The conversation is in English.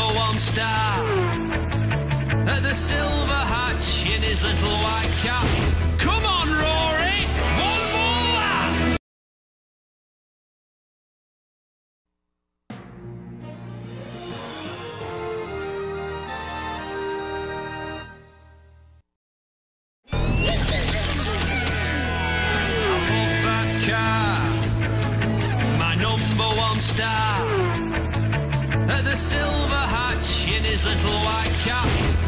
number one star at the Silver Hatch in his little white cap. Come on, Roary! One more lap! I love that car, my number one star in his little white cap.